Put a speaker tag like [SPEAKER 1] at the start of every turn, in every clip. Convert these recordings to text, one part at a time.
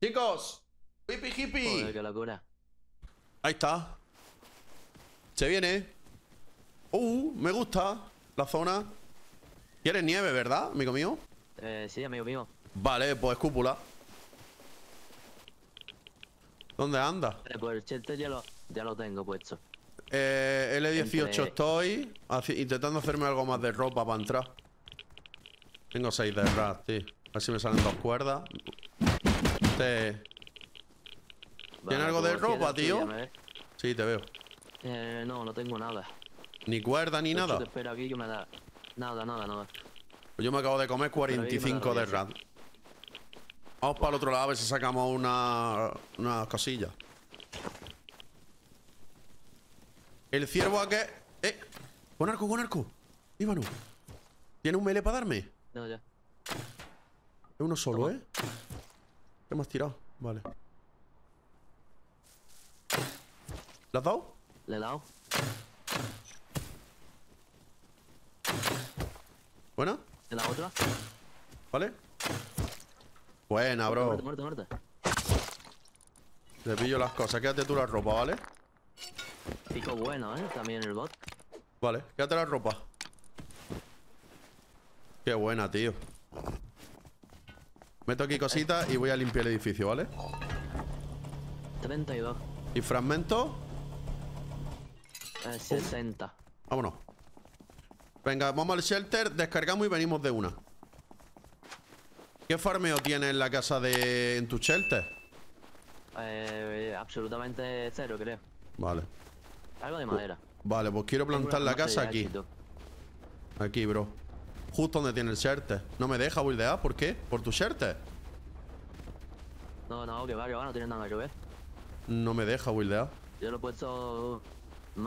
[SPEAKER 1] Chicos, hippie
[SPEAKER 2] Joder,
[SPEAKER 1] hippie.
[SPEAKER 2] qué locura.
[SPEAKER 1] Ahí está. Se viene. Uh, me gusta la zona. ¿Quieres nieve, verdad, amigo mío?
[SPEAKER 2] Eh, sí, amigo mío.
[SPEAKER 1] Vale, pues cúpula. ¿Dónde anda?
[SPEAKER 2] Eh, pues el ya lo, ya lo tengo puesto.
[SPEAKER 1] Eh, L18
[SPEAKER 2] Entre-
[SPEAKER 1] estoy intentando hacerme algo más de ropa para entrar. Tengo 6 de rat, tío. A ver si me salen dos cuerdas. Este-
[SPEAKER 2] Vale,
[SPEAKER 1] algo de
[SPEAKER 2] pues,
[SPEAKER 1] ropa, tío? Sí, te veo.
[SPEAKER 2] Eh, no, no tengo nada.
[SPEAKER 1] Ni cuerda ni
[SPEAKER 2] hecho,
[SPEAKER 1] nada.
[SPEAKER 2] Te espero aquí que me da. Nada, nada, nada.
[SPEAKER 1] Pues yo me acabo de comer
[SPEAKER 2] Pero ahí me
[SPEAKER 1] 45
[SPEAKER 2] la
[SPEAKER 1] de rat. Vamos para el otro lado a ver si sacamos una, una cosilla. El ciervo a que. ¡Eh! ¡Con arco, con arco! Ivanu. ¿Tiene un melee para darme?
[SPEAKER 2] No, ya.
[SPEAKER 1] Es uno solo,
[SPEAKER 2] Toma.
[SPEAKER 1] ¿eh? ¿Qué me has tirado? Vale. ¿Le has dado?
[SPEAKER 2] Le he dado.
[SPEAKER 1] ¿Buena?
[SPEAKER 2] ¿En la otra?
[SPEAKER 1] ¿Vale? Buena, bro.
[SPEAKER 2] Muerte, muerte, muerte.
[SPEAKER 1] Te pillo las cosas. Quédate tú la ropa, ¿vale?
[SPEAKER 2] Pico bueno, ¿eh? También el bot.
[SPEAKER 1] Vale, quédate la ropa. Qué buena, tío. Meto aquí cositas y voy a limpiar el edificio, ¿vale?
[SPEAKER 2] 32.
[SPEAKER 1] Y fragmento.
[SPEAKER 2] Eh, 60.
[SPEAKER 1] Vámonos. Venga, vamos al shelter, descargamos y venimos de una. ¿Qué farmeo tienes en la casa de... en tu shelter?
[SPEAKER 2] Eh, absolutamente cero, creo.
[SPEAKER 1] Vale.
[SPEAKER 2] Algo de madera.
[SPEAKER 1] Vale, pues quiero plantar la casa aquí. Aquí, bro. Justo donde tiene el shelter. No me deja buildear, ¿por qué? ¿Por tu shelter?
[SPEAKER 2] No, no, que va, que va, no tiene nada que ver.
[SPEAKER 1] No me deja buildear.
[SPEAKER 2] Yo lo he puesto.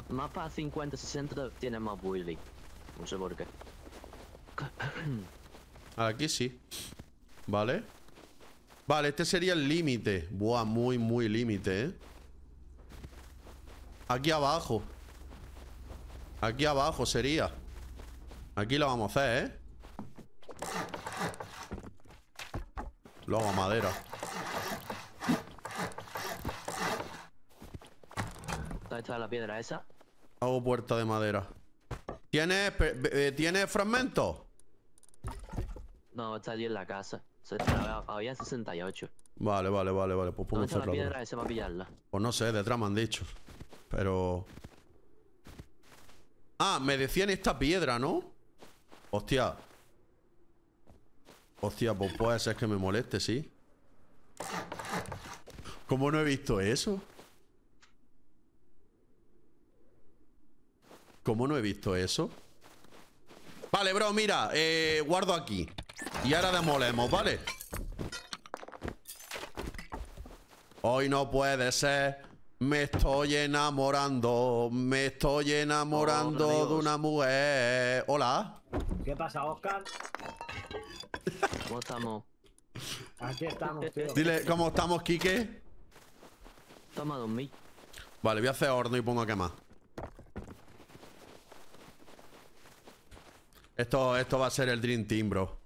[SPEAKER 2] Más para 50, 60 tiene más building. No sé por qué.
[SPEAKER 1] Aquí sí. Vale. Vale, este sería el límite. Buah, muy, muy límite, ¿eh? Aquí abajo. Aquí abajo sería. Aquí lo vamos a hacer, ¿eh? Lo hago a madera.
[SPEAKER 2] ¿Dónde está la piedra esa?
[SPEAKER 1] Hago puerta de madera. ¿Tienes, eh, ¿tienes fragmentos?
[SPEAKER 2] No, está allí en la casa. Había 68.
[SPEAKER 1] Vale, vale, vale, vale. Pues
[SPEAKER 2] ¿Dónde está la piedra esa para pillarla?
[SPEAKER 1] Pues no sé, detrás me han dicho. Pero. Ah, me decían esta piedra, ¿no? Hostia. Hostia, pues puede ser que me moleste, sí. ¿Cómo no he visto eso? ¿Cómo no he visto eso? Vale, bro, mira, eh, guardo aquí. Y ahora demolemos, ¿vale? Hoy no puede ser. Me estoy enamorando. Me estoy enamorando de una mujer. Hola.
[SPEAKER 3] ¿Qué pasa, Oscar?
[SPEAKER 2] ¿Cómo estamos?
[SPEAKER 3] Aquí estamos, tío.
[SPEAKER 1] Dile, ¿cómo estamos, Quique?
[SPEAKER 2] Toma 2000.
[SPEAKER 1] Vale, voy a hacer horno y pongo a quemar. Esto, esto va a ser el Dream Team, bro.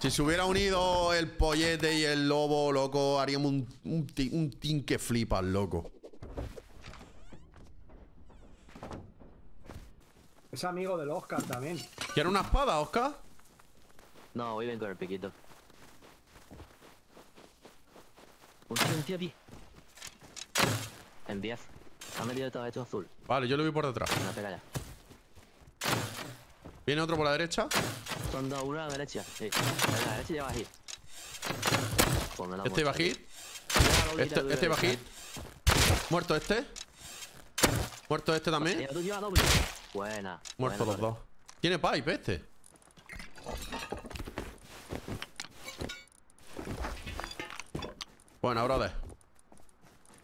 [SPEAKER 1] Si se hubiera unido el pollete y el lobo, loco, haríamos un, un, ti- un team que flipas, loco.
[SPEAKER 3] Es amigo del Oscar también.
[SPEAKER 1] ¿Quieres una espada, Oscar?
[SPEAKER 2] No, hoy vengo con el piquito. Un tío, un tío aquí. En 10. Se ha metido todo esto azul.
[SPEAKER 1] Vale, yo le voy por detrás.
[SPEAKER 2] Una pega ya.
[SPEAKER 1] ¿Viene otro por la derecha?
[SPEAKER 2] Dos, uno a la derecha. Sí. A la derecha. Pues la
[SPEAKER 1] Este va
[SPEAKER 2] muestra.
[SPEAKER 1] hit. Este, este va
[SPEAKER 2] derecha.
[SPEAKER 1] hit. Muerto este. Muerto este también.
[SPEAKER 2] Buena.
[SPEAKER 1] Muertos
[SPEAKER 2] buena,
[SPEAKER 1] los dos. Tiene pipe este. Bueno, brother.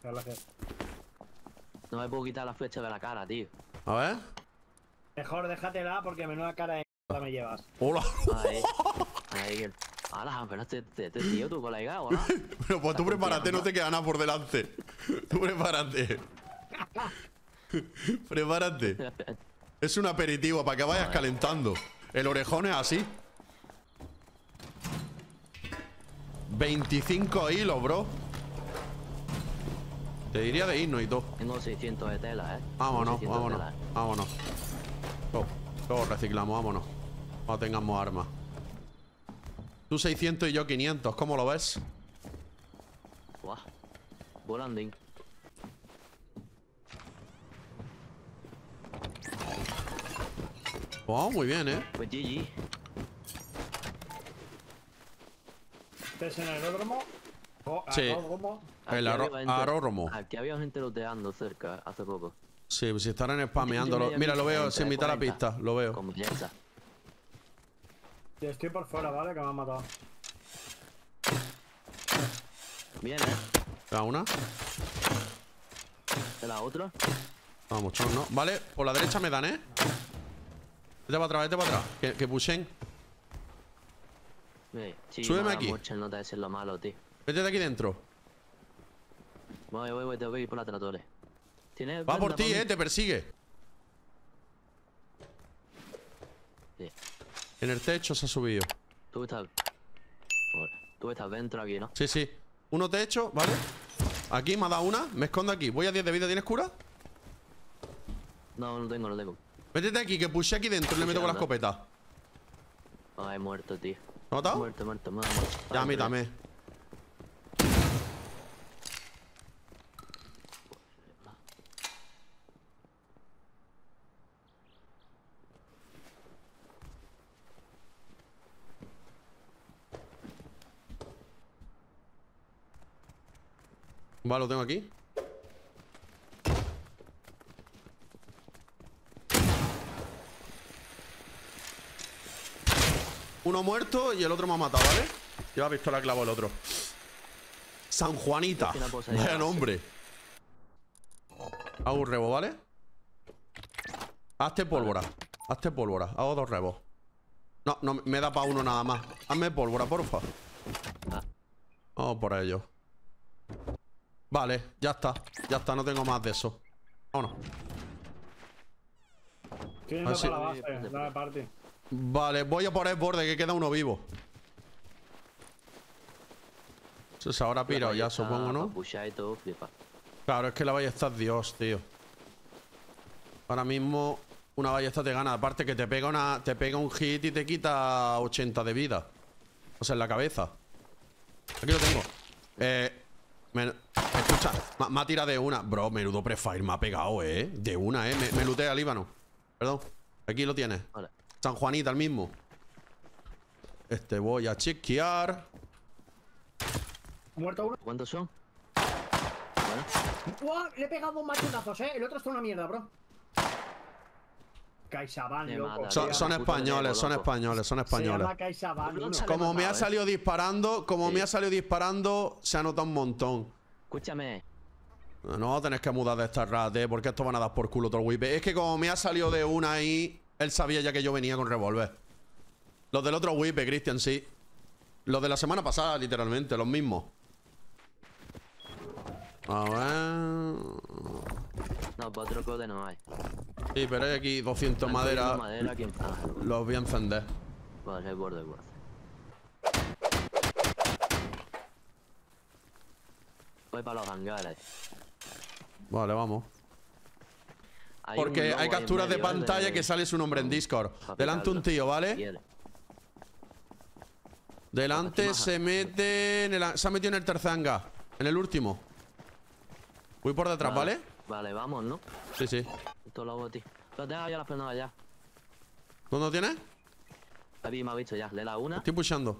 [SPEAKER 3] Gracias.
[SPEAKER 2] No me puedo quitar la flecha de la cara, tío.
[SPEAKER 1] A ver.
[SPEAKER 3] Mejor déjatela porque menuda cara de mierda me llevas.
[SPEAKER 1] Hola.
[SPEAKER 2] Ahí. Ahí. el- Ahora, pero este, este, este tío, tu colega, ¿o no?
[SPEAKER 1] Pero pues tú prepárate, no te queda nada por delante. Tú prepárate. prepárate. Es un aperitivo para que vayas calentando. El orejón es así. 25 hilos, bro. Te diría de irnos y todo.
[SPEAKER 2] Tengo 600 de tela, eh.
[SPEAKER 1] Vámonos,
[SPEAKER 2] Tengo 600 de
[SPEAKER 1] vámonos,
[SPEAKER 2] tela,
[SPEAKER 1] vámonos. Todo, reciclamos, vámonos. No tengamos armas. Tú 600 y yo 500, ¿cómo lo ves?
[SPEAKER 2] Buah. Volanding.
[SPEAKER 1] Oh, muy bien, ¿eh?
[SPEAKER 2] Pues GG.
[SPEAKER 3] ¿Estés en el aeródromo? O
[SPEAKER 1] Sí.
[SPEAKER 3] aeródromo.
[SPEAKER 1] El
[SPEAKER 2] Aquí
[SPEAKER 1] arro-
[SPEAKER 2] había gente-
[SPEAKER 1] aeródromo.
[SPEAKER 2] Aquí había gente looteando cerca hace poco.
[SPEAKER 1] Sí, si estarán spameándolo. Mira, lo veo sin mitad la pista, lo veo.
[SPEAKER 2] Con.
[SPEAKER 3] Yo estoy por fuera, ¿vale? Que me han matado.
[SPEAKER 2] Bien, eh.
[SPEAKER 1] ¿La una?
[SPEAKER 2] ¿De la otra?
[SPEAKER 1] Vamos, chon, ¿no? Vale, por la derecha me dan, ¿eh? Vete para atrás, vete para atrás. Que, que pushen.
[SPEAKER 2] Sí,
[SPEAKER 1] Súbeme aquí.
[SPEAKER 2] muerte, no te decir lo malo, tío.
[SPEAKER 1] Vete de aquí dentro.
[SPEAKER 2] Voy, voy, voy, que ir por la torre. ¿Tienes
[SPEAKER 1] Va por ti? ¿eh? Te persigue.
[SPEAKER 2] Sí.
[SPEAKER 1] En el techo se ha subido.
[SPEAKER 2] Tú estás... Tú estás dentro aquí, ¿no?
[SPEAKER 1] Sí, sí. Uno techo, ¿vale? Aquí me ha dado una. Me escondo aquí. Voy a 10 de vida. ¿Tienes cura?
[SPEAKER 2] No, no tengo, no tengo.
[SPEAKER 1] Métete aquí, que puse aquí dentro y le meto con la escopeta.
[SPEAKER 2] Ay, muerto, tío.
[SPEAKER 1] ¿Me ha matado?
[SPEAKER 2] Muerto, muerto, muerto. muerto.
[SPEAKER 1] Ya, a mí también. Vale, lo tengo aquí. Uno muerto y el otro me ha matado, ¿vale? Lleva pistola clavo el otro. San Juanita. Vaya nombre. Hago un rebo, ¿vale? Hazte pólvora. Hazte pólvora. Hago dos rebos. No, no, me da para uno nada más. Hazme pólvora, porfa.
[SPEAKER 2] Ah.
[SPEAKER 1] Vamos por ello. Vale, ya está. Ya está, no tengo más de eso. Vámonos.
[SPEAKER 3] Estoy yendo la base, party.
[SPEAKER 1] Vale, voy a por el borde, que queda uno vivo. Eso se habrá pirado ya, supongo, ¿no?
[SPEAKER 2] pa' pushear y todo, flipa.
[SPEAKER 1] Claro, es que la ballesta es Dios, tío. Ahora mismo una ballesta te gana. Aparte que te pega una. Te pega un hit y te quita 80 de vida. O sea, en la cabeza. Aquí lo tengo. Eh. me- escucha, me, ha tirado de una. Bro, menudo prefire me ha pegado, eh. De una, eh. Me, me lootea al Líbano. Perdón. Aquí lo tienes.
[SPEAKER 2] Vale.
[SPEAKER 1] San Juanita, el mismo. Este voy a chequear.
[SPEAKER 3] ¿Muerto uno?
[SPEAKER 2] ¿Cuántos son? Bueno,
[SPEAKER 3] ¡Uah! Le he pegado dos machetazos, eh. El otro está una mierda, bro. CaixaBank, loco.
[SPEAKER 2] mata,
[SPEAKER 1] Son, españoles, son españoles, son
[SPEAKER 3] Se
[SPEAKER 1] españoles.
[SPEAKER 3] llama
[SPEAKER 1] Como me ha
[SPEAKER 2] matado, ¿eh?
[SPEAKER 1] salido disparando, como
[SPEAKER 2] Sí.
[SPEAKER 1] me ha salido disparando, se ha notado un montón.
[SPEAKER 2] Escúchame.
[SPEAKER 1] No tenés que mudar de esta rata, ¿eh? porque esto van a dar por culo todo el. Es que como me ha salido de una ahí, él sabía ya que yo venía con revólver. Los del otro whip, Christian, sí. Los de la semana pasada, literalmente, los mismos. A ver.
[SPEAKER 2] No, para otro code no hay.
[SPEAKER 1] Sí, pero hay aquí 200
[SPEAKER 2] Han
[SPEAKER 1] madera.
[SPEAKER 2] ah,
[SPEAKER 1] Los voy a encender.
[SPEAKER 2] Vale, el borde, borde. Voy para los hangares.
[SPEAKER 1] Vale, vamos.
[SPEAKER 2] Hay
[SPEAKER 1] Porque hay capturas de
[SPEAKER 2] ¿eh?
[SPEAKER 1] pantalla que sale su nombre en Discord. Delante un tío, ¿vale? Delante
[SPEAKER 2] Maja.
[SPEAKER 1] se mete en el, se ha metido en el tercer hangar. En el último. Voy por detrás, ¿vale?
[SPEAKER 2] Vale, vamos, ¿no?
[SPEAKER 1] Sí, sí.
[SPEAKER 2] Esto lo hago, tío. Lo tengo ya las piernas ya.
[SPEAKER 1] ¿Dónde lo tienes?
[SPEAKER 2] Ahí me ha visto ya. Le da una.
[SPEAKER 1] Estoy pushando.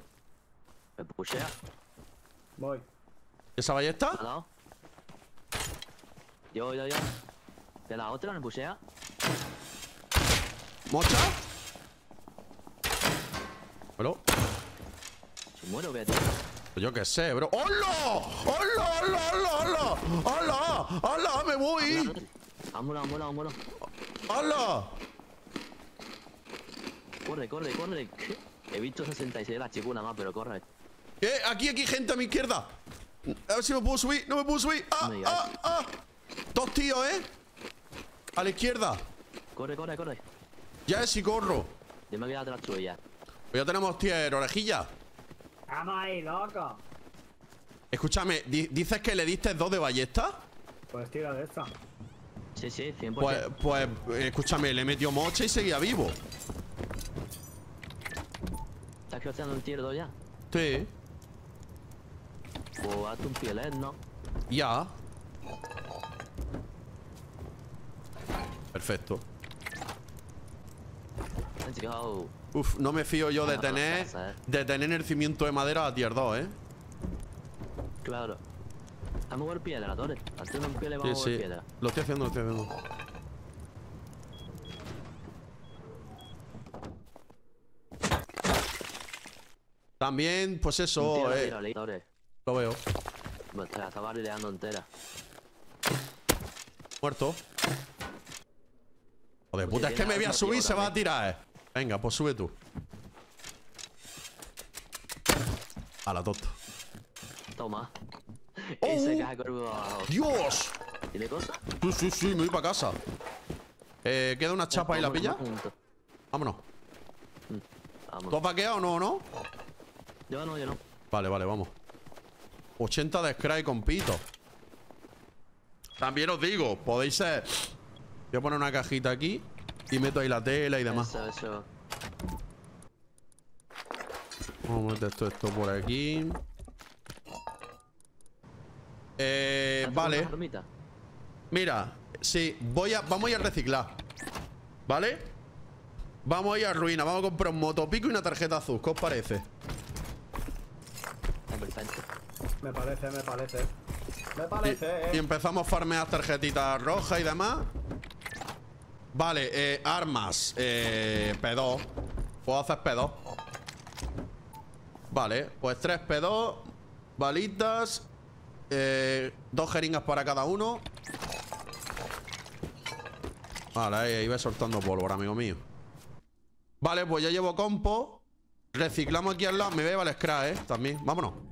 [SPEAKER 2] Me pushea.
[SPEAKER 3] Voy.
[SPEAKER 1] ¿Esa
[SPEAKER 2] Me ha
[SPEAKER 1] ballesta?
[SPEAKER 2] dado. Yo, yo, yo. Le da otra, me pushea.
[SPEAKER 1] ¿Mocha? ¿Hello?
[SPEAKER 2] Se muero, tío.
[SPEAKER 1] Pues yo qué sé, bro. ¡Hola! ¡Hola, hola, hola, hola! ¡Hola! ¡Hola! ¡Me voy!
[SPEAKER 2] Vámonos, vámonos, vámonos.
[SPEAKER 1] ¡Hola!
[SPEAKER 2] Corre, corre, corre. He visto 66 de la chicuna más, pero corre.
[SPEAKER 1] Eh, aquí, aquí, gente a mi izquierda. A ver si me puedo subir. No me puedo subir. ¡Ah,
[SPEAKER 2] No
[SPEAKER 1] ah, ah! Dos tíos, ¿eh? A la izquierda.
[SPEAKER 2] Corre, corre, corre.
[SPEAKER 1] Ya es si corro.
[SPEAKER 2] Yo me voy a atrás tuya.
[SPEAKER 1] Pues ya tenemos tier, orejilla.
[SPEAKER 3] Vamos ahí, loco.
[SPEAKER 1] escúchame, di- ¿dices que le diste dos de ballesta?
[SPEAKER 3] Pues tira de esta.
[SPEAKER 2] Sí, sí, 100%.
[SPEAKER 1] Pues, pues, escúchame, le metió mocha y seguía vivo.
[SPEAKER 2] ¿Estás cruzando un tiro ya?
[SPEAKER 1] Sí,
[SPEAKER 2] Pues hazte un pielet, ¿no?
[SPEAKER 1] ya. Perfecto. Uf, no me fío yo de tener
[SPEAKER 2] eh.
[SPEAKER 1] de tener el cimiento de madera a tier 2, ¿eh?
[SPEAKER 2] Claro. Vamos a mover piedra, Torres. Haciendo un piedra
[SPEAKER 1] Sí,
[SPEAKER 2] vamos a mover
[SPEAKER 1] sí.
[SPEAKER 2] piedra.
[SPEAKER 1] Lo estoy haciendo, lo estoy haciendo. También, pues eso,
[SPEAKER 2] tiro,
[SPEAKER 1] eh,
[SPEAKER 2] tiro.
[SPEAKER 1] Lo veo.
[SPEAKER 2] Te la estaba rileando entera.
[SPEAKER 1] Muerto. Joder, puta, es que me voy a subir y se va a tirar, eh. Venga, pues sube tú. A la tonto.
[SPEAKER 2] Toma.
[SPEAKER 1] Oh.
[SPEAKER 2] Y se cae por abajo.
[SPEAKER 1] ¡Dios!
[SPEAKER 2] ¿Tiene cosas?
[SPEAKER 1] Sí, sí, sí, me voy para casa. Eh, queda una chapa y la pilla. Vámonos.
[SPEAKER 2] Vamos.
[SPEAKER 1] ¿Tú has vaqueado o no, no?
[SPEAKER 2] Yo no, yo no.
[SPEAKER 1] Vale, vale, vamos. 80 de Scry con pito. También os digo, podéis ser. Voy a poner una cajita aquí y meto ahí la tela y demás.
[SPEAKER 2] Eso, eso.
[SPEAKER 1] Vamos a meter esto, esto por aquí. Eh,
[SPEAKER 2] ¿Haces
[SPEAKER 1] vale. Mira, sí, voy a, vamos a ir a reciclar. ¿Vale? Vamos a ir a ruina, vamos a comprar un motopico y una tarjeta azul. ¿Qué os parece?
[SPEAKER 3] Me parece, me parece. Me
[SPEAKER 1] Y,
[SPEAKER 3] parece,
[SPEAKER 1] y
[SPEAKER 3] eh.
[SPEAKER 1] empezamos a farmear tarjetitas rojas y demás. Vale, eh, armas. Eh, P2. Puedo hacer P2. Vale, pues 3 P2. Balitas. Eh, dos jeringas para cada uno. Vale, ahí, ahí va soltando pólvora, amigo mío. Vale, pues ya llevo compo. Reciclamos aquí al lado. Me beba el scrap, eh. También. Vámonos.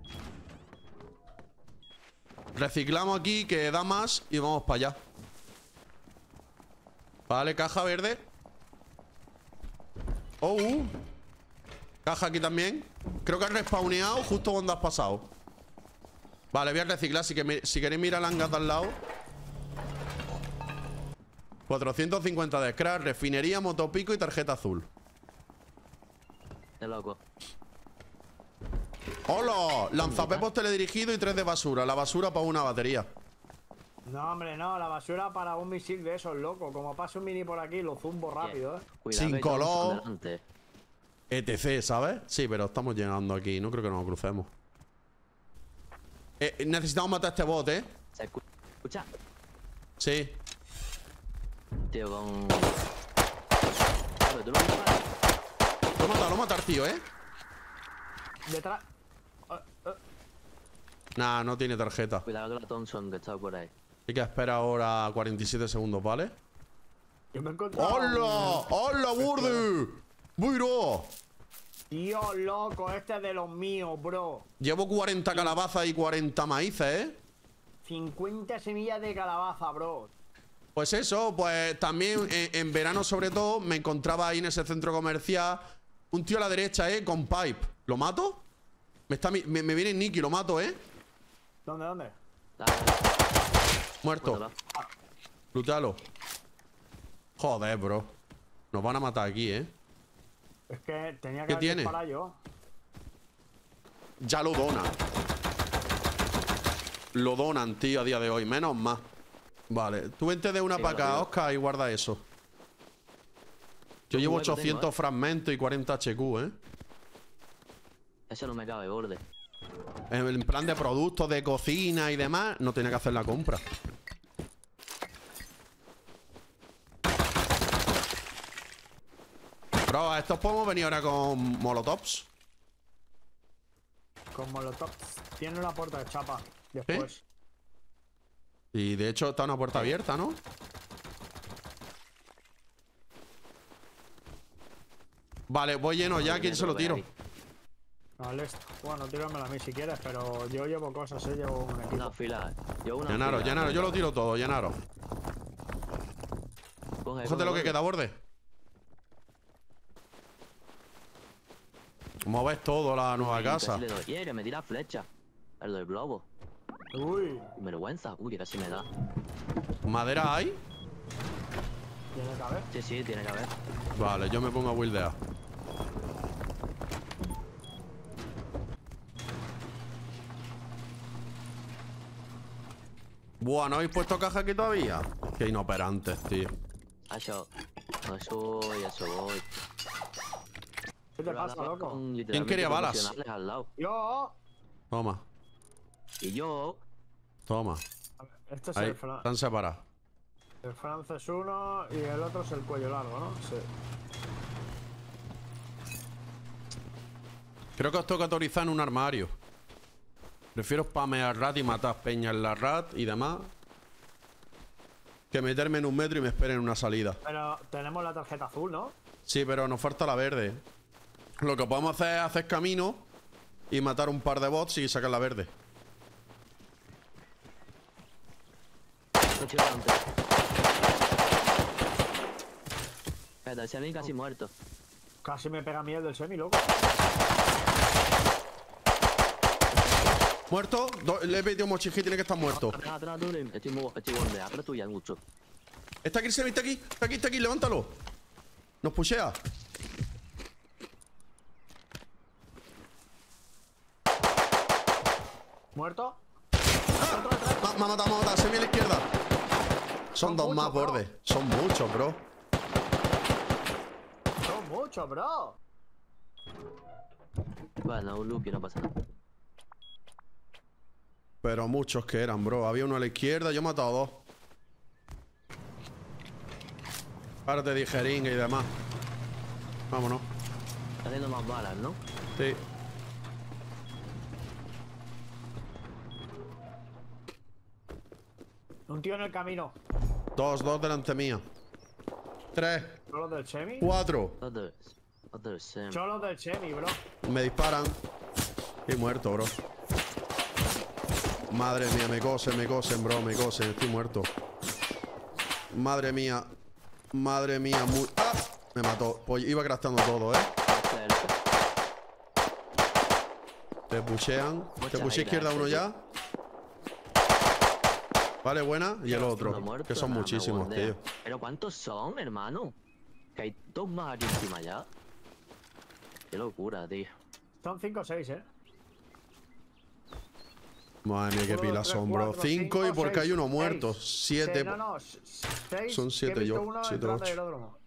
[SPEAKER 1] Reciclamos aquí, que da más y vamos para allá. Vale, caja verde. Oh, uh. Caja aquí también. Creo que has respawneado justo cuando has pasado. Vale, voy a reciclar. Si, que si queréis mirar el hangar de al lado. 450 de scrap, refinería, motopico y tarjeta azul.
[SPEAKER 2] De loco.
[SPEAKER 1] ¡Hola! Lanzapepos teledirigido y 3 de basura. La basura para una batería.
[SPEAKER 3] No, hombre, no. La basura para un misil de esos, loco. Como pase un mini por aquí, lo zumbo rápido, eh.
[SPEAKER 2] Cuidado
[SPEAKER 1] Sin color. ETC, ¿sabes? Sí, pero estamos llenando aquí. No creo que nos crucemos. Eh, necesitamos matar a este bot, ¿eh?
[SPEAKER 2] ¿Se escu- escucha?
[SPEAKER 1] Sí.
[SPEAKER 2] Tío, con... Lo matas.
[SPEAKER 1] Lo he matado, lo he matado, tío, ¿eh?
[SPEAKER 3] Detrás. Eh, eh,
[SPEAKER 1] Nah, no tiene tarjeta.
[SPEAKER 2] Cuidado con la Thompson que está por ahí.
[SPEAKER 1] Hay que esperar ahora 47 segundos, ¿vale?
[SPEAKER 3] Yo me he encontrado.
[SPEAKER 1] ¡Hola! ¡Hola, Burde! ¡Buro!
[SPEAKER 3] Tío, loco, este es de los míos, bro.
[SPEAKER 1] Llevo 40 calabazas y 40 maíces, ¿eh?
[SPEAKER 3] 50 semillas de calabaza, bro.
[SPEAKER 1] Pues eso, pues también en, en verano sobre todo me encontraba ahí en ese centro comercial un tío a la derecha, ¿eh? Con pipe. ¿Lo mato? Me, está, me, me viene Nicky, lo mato, ¿eh?
[SPEAKER 3] ¿Dónde, dónde?
[SPEAKER 2] Dale,
[SPEAKER 1] Muerto.
[SPEAKER 2] mátalo.
[SPEAKER 1] Lútalo. Joder, bro. Nos van a matar aquí, ¿eh?
[SPEAKER 3] Es que tenía que
[SPEAKER 1] ¿Qué tiene?
[SPEAKER 3] yo.
[SPEAKER 1] Ya lo donan. Lo donan, tío, a día de hoy. Menos más. Vale. Tú vente de una
[SPEAKER 2] Sí,
[SPEAKER 1] para acá. Oscar, y guarda eso. Yo llevo
[SPEAKER 2] hueco tengo,
[SPEAKER 1] 800
[SPEAKER 2] ¿eh?
[SPEAKER 1] fragmentos y 40 HQ, ¿eh?
[SPEAKER 2] Eso no me cabe, borde.
[SPEAKER 1] En plan de productos de cocina y demás, no tenía que hacer la compra. Bro, a estos podemos venir ahora con molotovs.
[SPEAKER 3] Con molotov. Tiene una puerta de chapa. Después.
[SPEAKER 1] Y de hecho está una puerta abierta, ¿no? Vale, voy lleno ya, ¿quién se lo tiro?
[SPEAKER 3] Vale, esto. Bueno, tíramelo a mí si quieres, pero yo llevo cosas, eh. Llevo un equipo.
[SPEAKER 2] Una fila. Yo una
[SPEAKER 1] Llenaro,
[SPEAKER 2] fila.
[SPEAKER 1] llenaro, yo lo tiro todo, llenaro.
[SPEAKER 2] Coge,
[SPEAKER 1] Cógete lo que queda, borde. Moves todo la nueva casa.
[SPEAKER 2] le doy. Yeah, me tira flecha. el del globo.
[SPEAKER 3] Uy,
[SPEAKER 2] Vergüenza. Uy, que casi me da.
[SPEAKER 1] ¿Madera hay?
[SPEAKER 3] tiene que haber.
[SPEAKER 2] Sí, sí, tiene que haber.
[SPEAKER 1] Vale, yo me pongo a wildear. Buah, ¿no habéis puesto caja aquí todavía? Qué inoperantes, tío.
[SPEAKER 2] Eso. Eso voy, eso voy.
[SPEAKER 3] ¿Qué te pasa, loco?
[SPEAKER 1] ¿Quién quería balas?
[SPEAKER 3] Yo.
[SPEAKER 1] Toma,
[SPEAKER 2] Y yo.
[SPEAKER 1] toma.
[SPEAKER 3] A Este es
[SPEAKER 1] Ahí,
[SPEAKER 3] el, Fran
[SPEAKER 1] están separados.
[SPEAKER 3] el francés uno y el otro es el cuello largo, ¿no? Sí.
[SPEAKER 1] Creo que os toca autorizar en un armario. Prefiero spamear rat y matar peña en la rat y demás. Que meterme en un metro y me esperen en una salida.
[SPEAKER 3] Pero tenemos la tarjeta azul, ¿no?
[SPEAKER 1] Sí, pero nos falta la verde. Lo que podemos hacer es hacer camino y matar un par de bots y sacar la verde.
[SPEAKER 2] Espera, ese a mí casi muerto.
[SPEAKER 3] Casi me pega miel del semi, loco.
[SPEAKER 1] ¿Muerto? Do- le he pedido mochiji, tiene que estar muerto. Está aquí, Semi, está aquí, está aquí, está aquí, levántalo. Nos pushea.
[SPEAKER 3] ¿Muerto?
[SPEAKER 1] Ma- Me ha matado, me ha matado, Semi a la izquierda. Son,
[SPEAKER 3] Son
[SPEAKER 1] dos más
[SPEAKER 3] bro.
[SPEAKER 1] bordes. Son muchos, bro.
[SPEAKER 3] Son muchos, bro.
[SPEAKER 2] Bueno, un loop y no pasa nada.
[SPEAKER 1] Pero muchos que eran, bro. Había uno a la izquierda, yo he matado dos. Párate de jeringa y demás. Vámonos.
[SPEAKER 2] Está haciendo más balas, ¿no?
[SPEAKER 1] Sí.
[SPEAKER 3] Un tío en el camino.
[SPEAKER 1] Dos, dos delante mía. Tres,
[SPEAKER 3] Cholos del Chemi.
[SPEAKER 1] cuatro.
[SPEAKER 2] Others. Others,
[SPEAKER 3] del Chemi, bro.
[SPEAKER 1] Me disparan. Y muerto, bro. Madre mía, me cosen, me cosen, bro, me cosen. Estoy muerto. Madre mía. Madre mía, muy... ¡Ah! Me mató. Pues iba crastando todo, ¿eh? Te pushean. Te pushea izquierda uno ya. Vale, buena. Y el otro.
[SPEAKER 2] muerto,
[SPEAKER 1] Que son muchísimos, tío.
[SPEAKER 2] Pero ¿cuántos son, hermano? Que hay dos más aquí encima ya. Qué locura, tío.
[SPEAKER 3] Son 5 o 6, eh.
[SPEAKER 1] Madre mía, qué
[SPEAKER 3] Uno,
[SPEAKER 1] pilas
[SPEAKER 3] tres,
[SPEAKER 1] son, bro.
[SPEAKER 3] cuatro,
[SPEAKER 1] Cinco y porque
[SPEAKER 3] seis,
[SPEAKER 1] hay uno
[SPEAKER 3] seis.
[SPEAKER 1] muerto. Siete.
[SPEAKER 3] No, no, seis.
[SPEAKER 1] Son siete yo,
[SPEAKER 3] Uno
[SPEAKER 1] siete, ocho.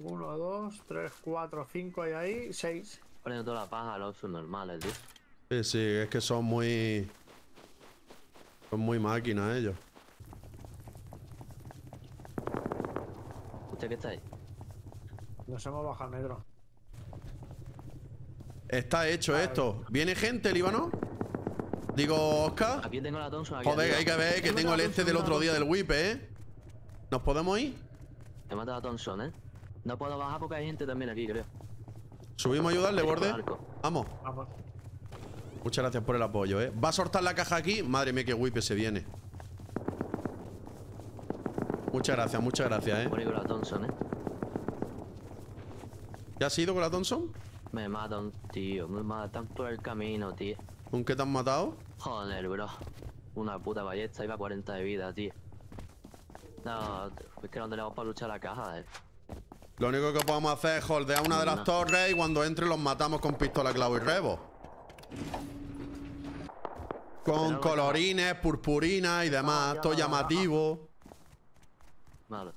[SPEAKER 3] Uno, dos, tres, cuatro, cinco hay ahí, seis.
[SPEAKER 2] Poniendo toda la paja a los subnormales, tío.
[SPEAKER 1] Sí, sí, es que son muy. Son muy máquinas ellos.
[SPEAKER 2] ¿Usted qué está ahí?
[SPEAKER 3] Nos hemos bajado metro.
[SPEAKER 1] Está hecho esto. ¿Viene gente, Líbano? Digo, Oscar.
[SPEAKER 2] Aquí tengo la Thompson. Aquí
[SPEAKER 1] Joder, hay que ver que tengo el este del otro día del whip, ¿eh? ¿Nos podemos ir?
[SPEAKER 2] He matado a Thompson, ¿eh? No puedo bajar porque hay gente también aquí, creo.
[SPEAKER 1] ¿Subimos a ayudarle, borde? Vamos.
[SPEAKER 3] Vamos.
[SPEAKER 1] Muchas gracias por el apoyo, ¿eh? ¿Va a soltar la caja aquí? Madre mía, qué whip se viene. Muchas gracias, muchas gracias, ¿eh?
[SPEAKER 2] Con la Thompson, ¿eh?
[SPEAKER 1] ¿Ya has ido con la Thompson?
[SPEAKER 2] Me matan, tío. Me matan por el camino, tío.
[SPEAKER 1] ¿Con qué te han matado?
[SPEAKER 2] Joder, bro. Una puta ballesta iba a 40 de vida, tío. No, es que no tenemos para luchar la caja, eh.
[SPEAKER 1] Lo único que podemos hacer es holdear una de las
[SPEAKER 2] No.
[SPEAKER 1] torres y cuando entre los matamos con pistola, clavo y rebo. Con colorines, purpurinas y demás,
[SPEAKER 3] ya,
[SPEAKER 1] todo llamativo.
[SPEAKER 2] Vale.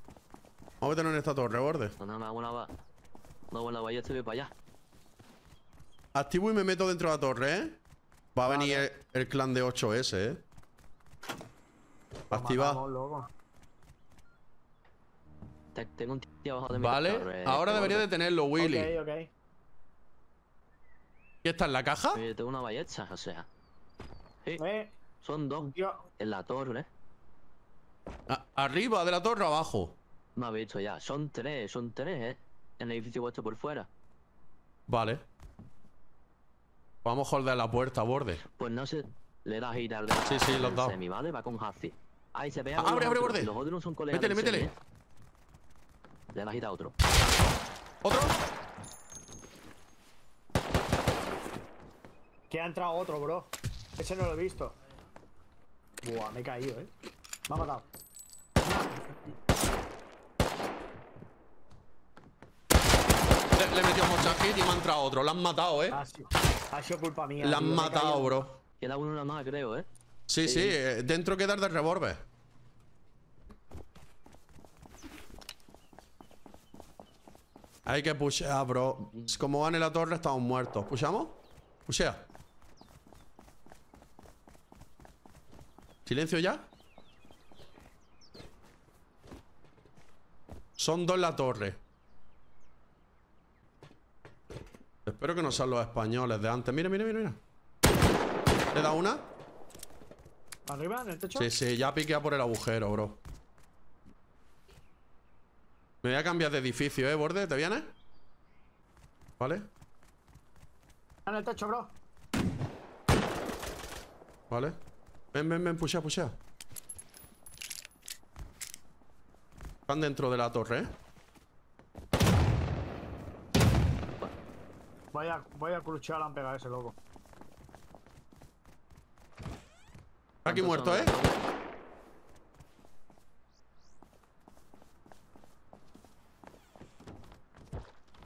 [SPEAKER 1] Vamos a meternos en esta torre, borde.
[SPEAKER 2] No, no, una, ba- una buena ballesta y voy para allá.
[SPEAKER 1] Activo y me meto dentro de la torre, ¿eh? Va a
[SPEAKER 3] Vale.
[SPEAKER 1] venir el, el clan de 8S, ¿eh? Activa.
[SPEAKER 2] Tengo un tío abajo de mi
[SPEAKER 1] Vale,
[SPEAKER 2] torre,
[SPEAKER 1] ahora debería de tenerlo, Willy.
[SPEAKER 3] Ok, ok.
[SPEAKER 1] ¿Y está en la caja?
[SPEAKER 2] Oye, tengo una ballesta, o sea. Sí,
[SPEAKER 3] Eh,
[SPEAKER 2] son dos en la torre, ¿eh?
[SPEAKER 1] A- arriba de la torre, abajo.
[SPEAKER 2] Me ha visto ya. Son tres, son tres, ¿eh? En el edificio puesto por fuera.
[SPEAKER 1] Vale. Vamos a holdear la puerta, borde.
[SPEAKER 2] Pues no sé. Le das girar de
[SPEAKER 1] Sí, sí, lo has
[SPEAKER 2] del
[SPEAKER 1] dado.
[SPEAKER 2] semi, ¿vale? Va con Hazi. Ahí se ve
[SPEAKER 1] Ah, abre, abre, borde.
[SPEAKER 2] Los otros no son colegas.
[SPEAKER 1] Métele,
[SPEAKER 2] semi,
[SPEAKER 1] métele.
[SPEAKER 2] ¿eh? Le das girar a otro.
[SPEAKER 1] ¿Otro?
[SPEAKER 3] Que ha entrado otro, bro. Ese no lo he visto. Buah, me he caído, eh. Me ha matado.
[SPEAKER 1] Le, le he metido mucha hit y me ha entrado otro. Lo han matado, ¿eh?
[SPEAKER 3] Sido, ha sido culpa mía.
[SPEAKER 1] Le han matado, bro.
[SPEAKER 2] Queda uno más, creo, ¿eh?
[SPEAKER 1] Sí, sí, eh, dentro queda el de revólver. Hay que pushear, bro. Como van en la torre, estamos muertos. ¿Pushamos? Pushea. ¿Silencio ya? Son dos en la torre. Espero que no sean los españoles de antes. Mira, mira, mira, mira. ¿Le da una?
[SPEAKER 3] ¿Arriba, en el techo?
[SPEAKER 1] Sí, sí, ya piquea por el agujero, bro. Me voy a cambiar de edificio, ¿eh, Borde? ¿Te vienes? ¿Vale?
[SPEAKER 3] En el techo, bro.
[SPEAKER 1] ¿Vale? Ven, ven, ven, pushea, pushea. Están dentro de la torre, ¿eh?
[SPEAKER 3] Voy a, voy a cruchear a pegar a ese loco.
[SPEAKER 1] Aquí muerto, ¿eh?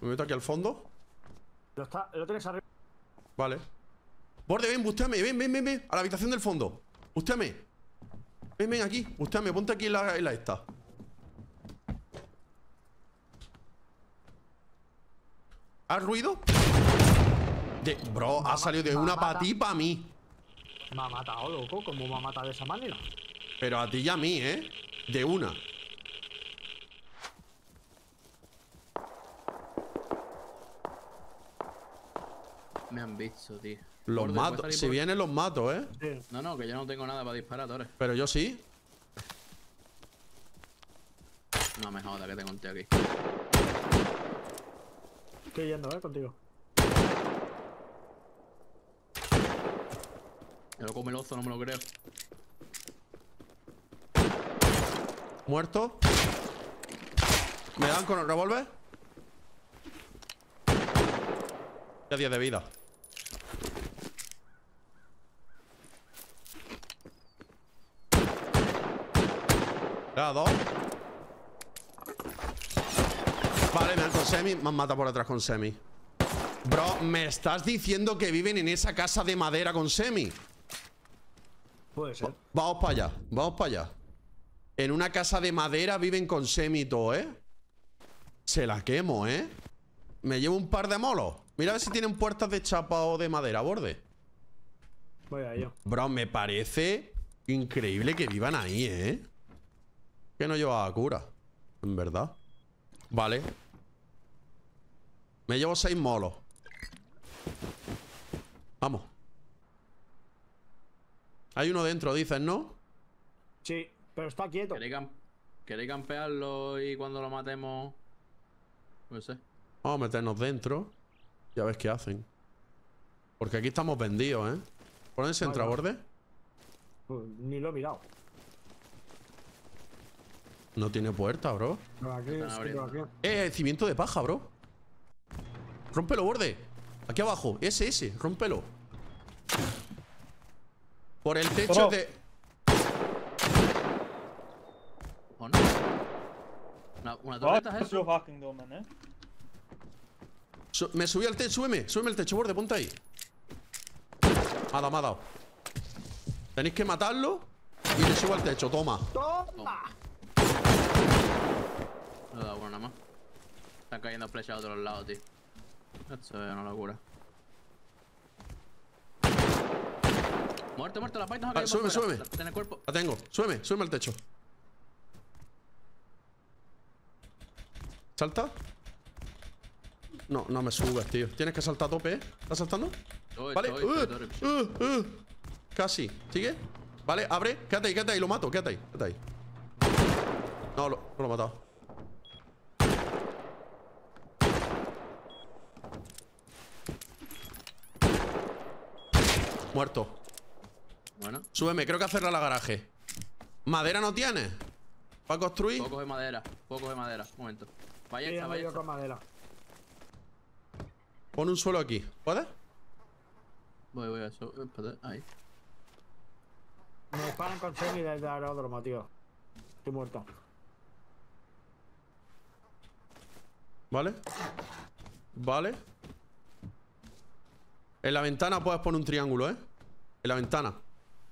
[SPEAKER 1] Me meto aquí al fondo.
[SPEAKER 3] Lo, está, lo tienes arriba.
[SPEAKER 1] Vale. Borde, ven, busteame, ven, ven, ven, ven. A la habitación del fondo. Busteame. Ven, ven aquí. Busteame, ponte aquí en la, en la esta. ¿Has ruido? De, bro, ha salido de una para ti para mí.
[SPEAKER 3] Me ha matado, loco. ¿Cómo me ha matado de esa manera?
[SPEAKER 1] Pero a ti y a mí, ¿eh? De una.
[SPEAKER 4] Me han visto, tío.
[SPEAKER 1] Los mato.
[SPEAKER 4] ¿puedes salir
[SPEAKER 1] Si
[SPEAKER 4] por-
[SPEAKER 1] vienen, los mato, ¿eh?
[SPEAKER 3] Sí.
[SPEAKER 4] No, no, que yo no tengo nada para disparar, Torres.
[SPEAKER 1] Pero yo sí.
[SPEAKER 4] No me jodas que te conté aquí.
[SPEAKER 3] Estoy yendo, eh, contigo.
[SPEAKER 4] Me lo come el oso, no me lo creo.
[SPEAKER 1] Muerto. ¿Me dan con el revólver? Ya 10 de vida. Ya, dos. Vale, me dan con semi. Me han matado por atrás con semi. Bro, ¿me estás diciendo que viven en esa casa de madera con semi?
[SPEAKER 3] Puede ser.
[SPEAKER 1] Vamos para allá, vamos para allá. En una casa de madera viven con semi y todo, ¿eh? Se la quemo, ¿eh? Me llevo un par de molos. Mira a ver si tienen puertas de chapa o de madera a borde.
[SPEAKER 3] Voy a ello.
[SPEAKER 1] Bro, me parece increíble que vivan ahí, ¿eh? Que no llevaba cura. En verdad. Vale. Me llevo seis molos. Vamos. Hay uno dentro, dices, ¿no?
[SPEAKER 3] Sí, pero está quieto.
[SPEAKER 4] ¿Queréis, cam- queréis campearlo y cuando lo matemos? No sé.
[SPEAKER 1] Vamos a meternos dentro. Y a ver qué hacen. Porque aquí estamos vendidos, ¿eh? Entra
[SPEAKER 3] vale.
[SPEAKER 1] borde.
[SPEAKER 3] Pues ni lo he mirado.
[SPEAKER 1] No tiene puerta, bro.
[SPEAKER 3] Pero aquí,
[SPEAKER 4] Están
[SPEAKER 3] sí,
[SPEAKER 4] abriendo.
[SPEAKER 3] pero aquí.
[SPEAKER 1] Eh, cimiento de paja, bro. Rómpelo, borde. Aquí abajo. Ese, ese. Rómpelo. Por el techo de.
[SPEAKER 4] ¿O no? Una, una torreta es
[SPEAKER 5] What's
[SPEAKER 4] eso.
[SPEAKER 5] eh?
[SPEAKER 1] Su- me subí al techo, súbeme. Súbeme el techo, borde. Ponte ahí. Me ha dado, me ha dado. Tenéis que matarlo. Y le subo al techo. Toma.
[SPEAKER 3] ¡Toma!
[SPEAKER 4] No he dado uno nada más. Están cayendo flechas a todos lados, tío. Esto es una locura. Muerto, muerto, la paita
[SPEAKER 1] Ah, súbeme, súbeme.
[SPEAKER 4] Tiene el cuerpo.
[SPEAKER 1] La tengo. Súbeme, súbeme al techo. ¿Salta? No, no me subes, tío. Tienes que saltar a tope, ¿eh? ¿Estás saltando?
[SPEAKER 4] Estoy,
[SPEAKER 1] Vale.
[SPEAKER 4] estoy,
[SPEAKER 1] Uh, uh, uh. Casi. ¿Sigue? Vale, abre. Quédate ahí, quédate ahí. Lo mato. Quédate ahí. Quédate ahí. No, lo, no lo he matado. Muerto.
[SPEAKER 4] Bueno,
[SPEAKER 1] Súbeme, creo que hacerla la garaje. ¿Madera no tienes? ¿Para construir?
[SPEAKER 4] pocos de madera, pocos de madera. Un momento.
[SPEAKER 3] Yo
[SPEAKER 4] ballesta.
[SPEAKER 3] con madera.
[SPEAKER 1] Pon un suelo aquí. ¿Puedes?
[SPEAKER 4] Voy, voy a eso. Espérate, ahí.
[SPEAKER 3] Me disparan con semi desde el aeródromo, tío. Estoy muerto.
[SPEAKER 1] ¿Vale? Vale. En la ventana puedes poner un triángulo, ¿eh? En la ventana.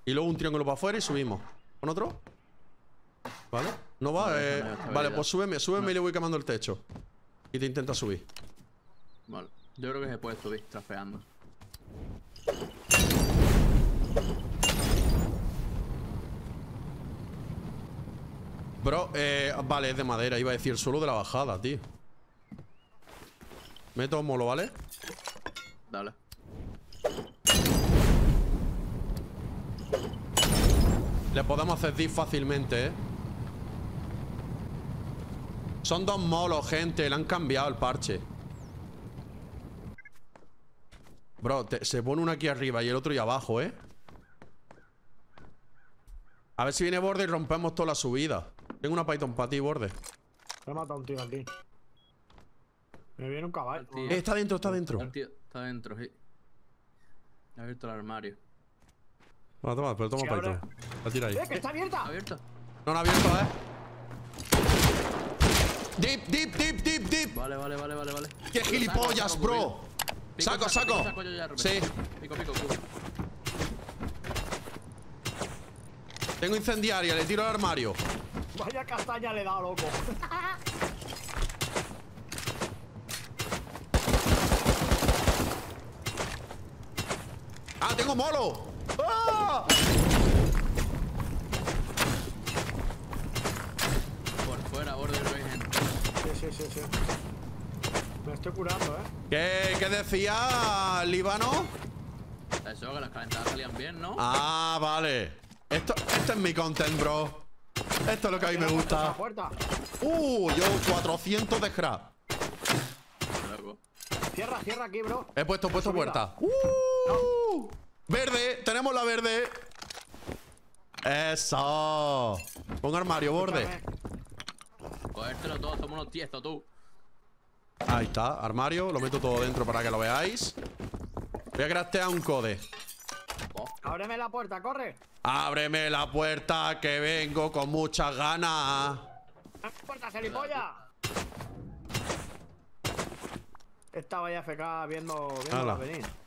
[SPEAKER 1] Y luego un triángulo para afuera y subimos. ¿Con otro? ¿Vale? No va,
[SPEAKER 4] No,
[SPEAKER 1] eh,
[SPEAKER 4] no.
[SPEAKER 1] Vale, pues súbeme, súbeme y le voy quemando el techo. Y te intenta subir.
[SPEAKER 4] Vale. Yo creo que se puede subir trafeando.
[SPEAKER 1] Bro, eh, vale, es de madera. Iba a decir solo de la bajada, tío. Meto molo, ¿vale?
[SPEAKER 4] Dale.
[SPEAKER 1] Le podemos hacer fácilmente, ¿eh? Son dos molos, gente. Le han cambiado el parche. Bro, te- se pone uno aquí arriba y el otro ahí abajo, ¿eh? A ver si viene borde y rompemos toda la subida. Tengo una Python para ti, borde.
[SPEAKER 3] Me he matado un tío aquí. Me viene un caballo.
[SPEAKER 4] Tío.
[SPEAKER 1] Eh, está dentro, está dentro.
[SPEAKER 4] Tío está dentro, sí. He abierto el armario.
[SPEAKER 1] Toma, toma, pero toma
[SPEAKER 3] Sí, abre.
[SPEAKER 1] Python. La tira ahí.
[SPEAKER 3] ¡Eh, que está abierta!
[SPEAKER 4] ¿Abierto?
[SPEAKER 1] No, no ha abierto, ¿eh? Dip, dip, dip, dip, dip.
[SPEAKER 4] Vale, vale, vale, vale, vale.
[SPEAKER 1] ¡Qué gilipollas,
[SPEAKER 4] saco,
[SPEAKER 1] bro!
[SPEAKER 4] Pico,
[SPEAKER 1] Saco,
[SPEAKER 4] pico,
[SPEAKER 1] saco.
[SPEAKER 4] saco yo ya.
[SPEAKER 1] Sí.
[SPEAKER 4] Pico, pico, pico.
[SPEAKER 1] Tengo incendiaria, le tiro al armario.
[SPEAKER 3] Vaya castaña le he dado, loco.
[SPEAKER 1] ¡Ah, tengo molo!
[SPEAKER 4] Por fuera, borde Regen.
[SPEAKER 3] Sí, sí, sí, sí. Me estoy curando, ¿eh?
[SPEAKER 1] ¿Qué, qué decía Líbano?
[SPEAKER 4] Eso, que las calentadas salían bien, ¿no?
[SPEAKER 1] Ah, vale. Esto, esto es mi content, bro. Esto es lo que a mí me
[SPEAKER 3] La
[SPEAKER 1] gusta.
[SPEAKER 3] puerta.
[SPEAKER 1] Uh, yo 400 de scrap.
[SPEAKER 3] Cierra, cierra aquí, bro.
[SPEAKER 1] He puesto, he puesto puerta. Uh, verde, tenemos la verde. Eso. Pon armario, borde.
[SPEAKER 4] Cogértelo todo, somos unos tiestos, tú.
[SPEAKER 1] Ahí está, armario. Lo meto todo dentro para que lo veáis. Voy a craftear un code.
[SPEAKER 4] Oh,
[SPEAKER 3] Ábreme la puerta, corre.
[SPEAKER 1] Ábreme la puerta que vengo con muchas ganas.
[SPEAKER 3] ¡Abre la puerta, gilipollas! Estaba ya FK viendo, viendo venir.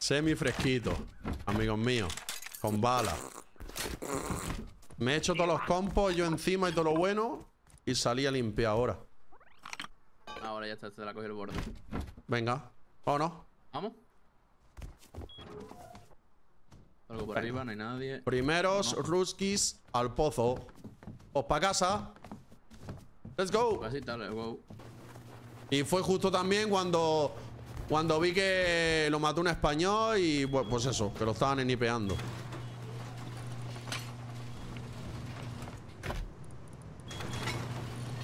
[SPEAKER 1] Semi fresquito, amigos míos. Con bala. Me he hecho todos los compos, yo encima y todo lo bueno. Y salí a limpiar ahora.
[SPEAKER 4] ahora ya está, se la cogió el borde.
[SPEAKER 1] Venga. ¿O no?
[SPEAKER 4] ¿Vamos? Algo por arriba, no hay nadie.
[SPEAKER 1] Primeros ruskis al pozo. Os pa' casa. Let's go.
[SPEAKER 4] Casita, let's go.
[SPEAKER 1] Y fue justo también cuando cuando vi que lo mató un español y pues eso, que lo estaban enipeando.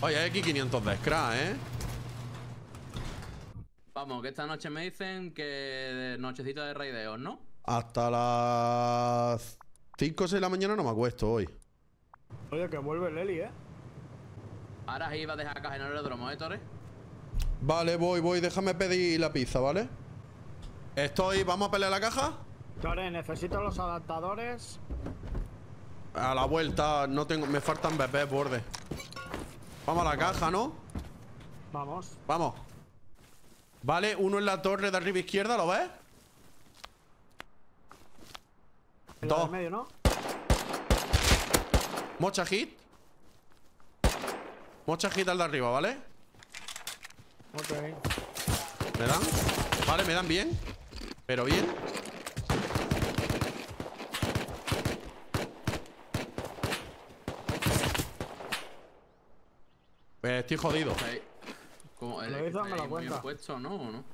[SPEAKER 1] Oye, hay aquí 500 de scrap, ¿eh?
[SPEAKER 4] Vamos, que esta noche me dicen que nochecita de raideos, ¿no?
[SPEAKER 1] Hasta las 5 o 6 de la mañana no me acuesto hoy.
[SPEAKER 3] Oye, que vuelve Leli, ¿eh?
[SPEAKER 4] Ahora iba a dejar caja en el aeródromo, ¿eh, Torres?
[SPEAKER 1] Vale, voy, voy, déjame pedir la pizza, ¿vale? Estoy, ¿vamos a pelear la caja?
[SPEAKER 3] Tore, necesito los adaptadores.
[SPEAKER 1] A la vuelta, no tengo, me faltan bebés borde. Vamos a la caja, ¿no?
[SPEAKER 3] Vamos.
[SPEAKER 1] Vamos. Vale, uno en la torre de arriba izquierda, ¿lo ves? Dos.
[SPEAKER 3] medio, ¿no?
[SPEAKER 1] Mocha hit. Mocha hit al de arriba, ¿vale?
[SPEAKER 3] Ok.
[SPEAKER 1] ¿Me dan? Vale, me dan bien. Pero bien. Pues estoy jodido.
[SPEAKER 4] Ahí. ¿Cómo?
[SPEAKER 3] Lo
[SPEAKER 4] Eh,
[SPEAKER 3] hizo, me
[SPEAKER 4] ahí
[SPEAKER 3] lo
[SPEAKER 4] muy
[SPEAKER 3] cuenta.
[SPEAKER 4] bien puesto, ¿no? ¿O no?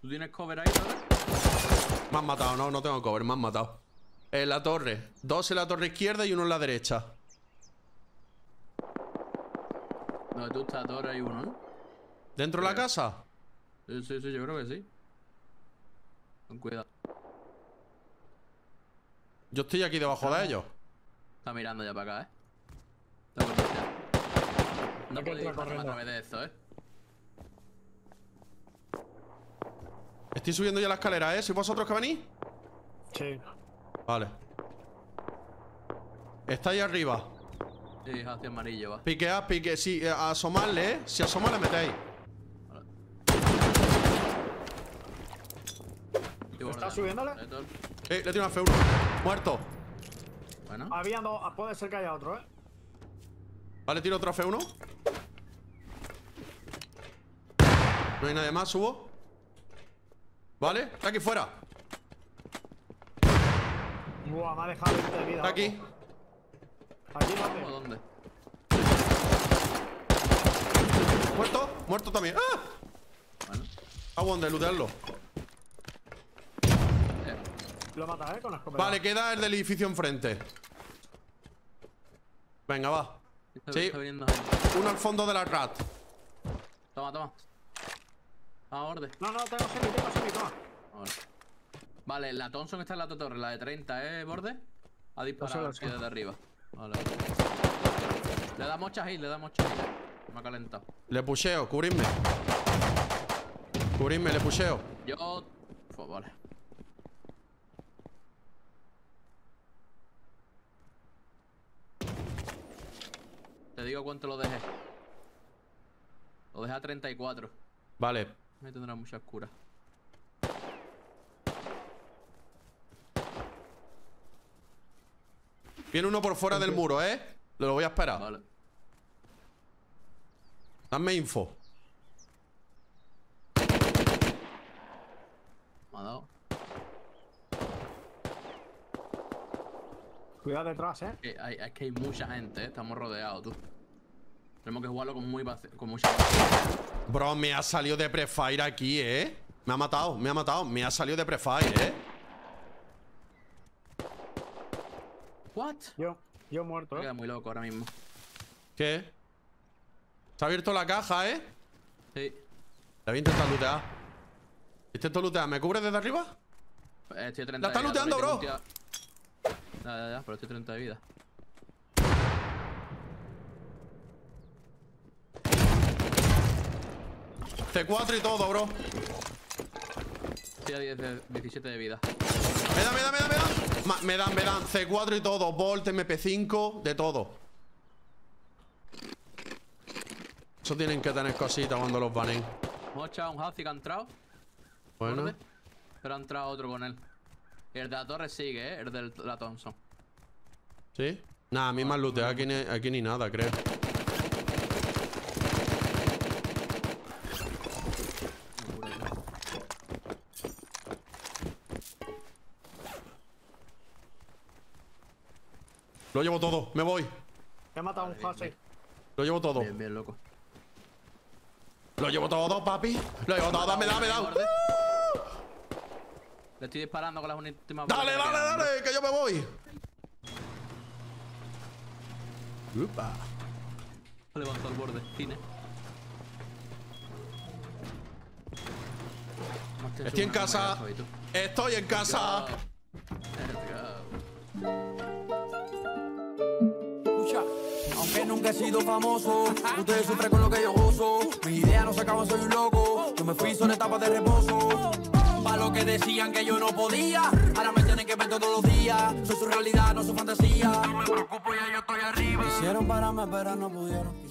[SPEAKER 4] ¿Tú tienes cover ahí, Torres?
[SPEAKER 1] Me han matado, no, no tengo cover, me han matado. En la torre. Dos en la torre izquierda y uno en la derecha.
[SPEAKER 4] Donde tú estás, Torres, hay uno, ¿no?
[SPEAKER 1] ¿Dentro de la casa?
[SPEAKER 4] Sí, sí, sí, yo creo que sí. Con cuidado.
[SPEAKER 1] Yo estoy aquí debajo de ellos.
[SPEAKER 4] Está mirando ya para acá, ¿eh? Está por ya. No podéis pasar a través de eso, ¿eh?
[SPEAKER 1] Estoy subiendo ya la escalera, ¿eh? ¿Sois vosotros que venís?
[SPEAKER 3] Sí.
[SPEAKER 1] Vale. Está ahí arriba.
[SPEAKER 4] Sí, hacia amarillo, va.
[SPEAKER 1] Piquead, pique. Sí, eh, asomarle, ¿eh? Si asoma, le metéis.
[SPEAKER 4] Borde.
[SPEAKER 3] subiéndole?
[SPEAKER 1] Eh, le tiro una F1. Muerto.
[SPEAKER 4] Bueno.
[SPEAKER 3] Había dos. ah, Puede ser que haya otro, ¿eh?
[SPEAKER 1] Vale, tiro otro F1. No hay nadie más, subo. Vale, está aquí fuera.
[SPEAKER 3] Buah, me ha dejado 20 de vida.
[SPEAKER 1] Está aquí.
[SPEAKER 3] Aquí
[SPEAKER 4] ¿O
[SPEAKER 3] dónde?
[SPEAKER 4] dónde?
[SPEAKER 1] Muerto, muerto también. ¡Ah!
[SPEAKER 4] Bueno.
[SPEAKER 1] De lootearlo.
[SPEAKER 3] Lo matas, ¿eh? Con la escopeta.
[SPEAKER 1] Vale, queda el del edificio enfrente. Venga, va.
[SPEAKER 4] está,
[SPEAKER 1] Sí.
[SPEAKER 4] está viniendo gente.
[SPEAKER 1] Uno al fondo de la rat.
[SPEAKER 4] Toma, toma. A borde.
[SPEAKER 3] No, no, tengo semi, tengo semi, toma.
[SPEAKER 4] Vale. Vale, la Thompson está en la torre, la de 30, ¿eh, borde? Ha disparado aquí desde arriba. Vale. Le da mucha hit, le da mucha hit. Me ha calentado.
[SPEAKER 1] Le pusheo, cubridme. Cubridme, le pusheo.
[SPEAKER 4] Yo. Pues vale. Te digo cuánto lo dejé. Lo dejé a 34.
[SPEAKER 1] Vale.
[SPEAKER 4] Me tendrá mucha cura.
[SPEAKER 1] Viene uno por fuera del muro, ¿eh? Lo voy a esperar.
[SPEAKER 4] Vale.
[SPEAKER 1] Dame info.
[SPEAKER 4] Me ha dado.
[SPEAKER 3] Cuidado detrás, ¿eh?
[SPEAKER 4] Que hay, es que hay mucha gente, ¿eh? Estamos rodeados, tú. Tenemos que jugarlo con, muy con mucha
[SPEAKER 1] Bro, me ha salido de prefire aquí, ¿eh? Me ha matado, me ha matado. Me ha salido de prefire, ¿eh?
[SPEAKER 4] ¿What?
[SPEAKER 3] Yo, yo muerto,
[SPEAKER 4] Me
[SPEAKER 3] ¿eh?
[SPEAKER 4] queda muy loco ahora mismo.
[SPEAKER 1] ¿Qué? Se ha abierto la caja, ¿eh?
[SPEAKER 4] Sí.
[SPEAKER 1] La voy a intentar lootear. Intento lootear. ¿Me cubre desde arriba?
[SPEAKER 4] Eh, Estoy a 30
[SPEAKER 1] ¡La está looteando, bro!
[SPEAKER 4] Ya, ya, ya, pero estoy a 30 de vida.
[SPEAKER 1] C4 y todo, bro.
[SPEAKER 4] Estoy a 10 de- 17 de vida.
[SPEAKER 1] Me dan, me dan, me dan, me dan. Ma- me dan, me dan. C4 y todo. Volt, MP5, de todo. Eso tienen que tener cositas cuando los banen.
[SPEAKER 4] Hemos echado un Hazi que ha entrado.
[SPEAKER 1] Bueno.
[SPEAKER 4] Pero ha entrado otro con él. Y el de la torre sigue, ¿eh? El de la Thompson.
[SPEAKER 1] ¿Sí? Nada, a mí me han looteado aquí ni, aquí ni nada, creo. Lo llevo todo, me voy.
[SPEAKER 3] He matado a un Hasi.
[SPEAKER 1] Lo llevo todo.
[SPEAKER 4] Bien, bien, loco.
[SPEAKER 1] Lo llevo todo, papi. Lo llevo todo, me da, me da.
[SPEAKER 4] Borde. Le estoy disparando con las últimas
[SPEAKER 1] Dale, dale,
[SPEAKER 4] quedan,
[SPEAKER 1] dale, que yo me voy. Upa.
[SPEAKER 4] Ha levantado el borde. Cine.
[SPEAKER 1] Estoy en casa. Estoy en casa.
[SPEAKER 5] Escucha, Aunque nunca he sido famoso, ustedes sufren con lo que yo gozo. Mis ideas no se acaban, soy un loco. Yo me fui son etapas de reposo. Pa' lo que decían que yo no podía, ahora me tienen que ver todos los días. Soy su realidad, no su fantasía. No me preocupo, ya yo estoy arriba. Quisieron pararme, pero no pudieron.